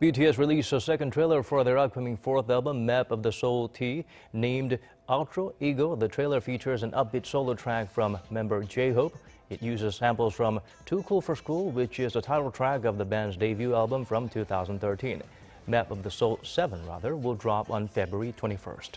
BTS released a second trailer for their upcoming fourth album, Map of the Soul T, named Outro: Ego. The trailer features an upbeat solo track from member J-Hope. It uses samples from 2 Cool 4 Skool, which is the title track of the band's debut album from 2013. Map of the Soul 7, rather, will drop on February 21st.